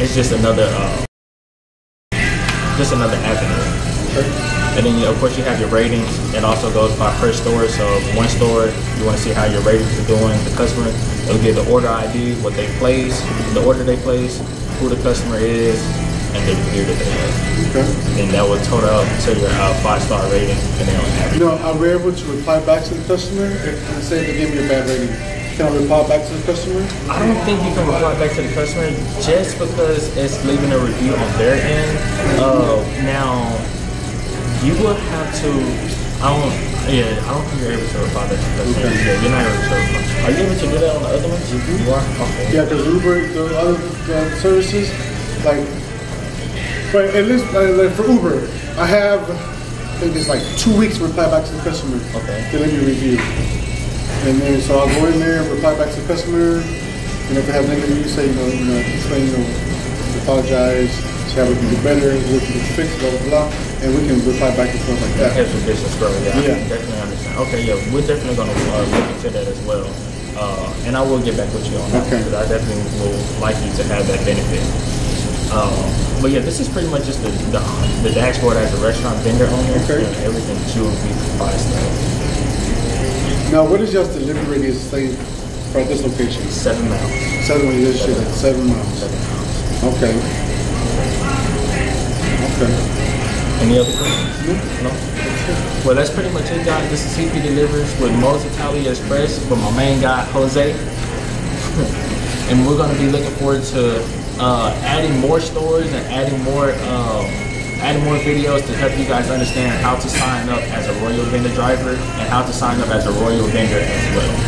it's just another, uh, just another avenue. And then, you of course, you have your ratings. It also goes by per store. So, one store, you want to see how your ratings are doing. The customer, it'll give the order ID, what they place, the order they place, who the customer is, and the review that they have. Okay. And that will total up to your uh, five star rating, and then on average. You know, are we able to reply back to the customer if let's say they give me a bad rating? Can I reply back to the customer? I don't think you can reply back to the customer just because it's leaving a review on their end. Uh, now, you will have to. I don't. Yeah, I don't think you're able to reply back to the customer. Okay. Yeah, you're not able to. Reply. Are you able to do that on the other ones? You are. Okay. Yeah, because Uber, the other uh, services, like, but at least like, like for Uber, I have, I think it's like two weeks to reply back to the customer. Okay. To let me review. And then so I'll go in there, reply back to the customer, and if they have negative reviews, say, you know, you know, explain, you know, apologize, say how we can do better, what can be fixed, blah, blah, blah, and we can reply back and forth like that. As your business grow, yeah, Yeah. definitely understand. Okay, yeah, we're definitely gonna uh, look into that as well, uh, and I will get back with you on that Okay. because I definitely will like you to have that benefit. Um, but yeah, this is pretty much just the, the the dashboard as a restaurant vendor owner Okay. and everything that you would be providing. Now, what is your delivery radius, say, for this location? Seven miles. Seven, just said seven miles. Seven miles. Okay. Okay. Any other questions? No. Well, that's pretty much it, guys. This is CP Delivers with Mo's Italia Express with my main guy Jose, and we're gonna be looking forward to uh, adding more stores and adding more um, adding more videos to help you guys understand how to sign up as a Royal Vendor driver and how to sign up as a Royal Vendor as well.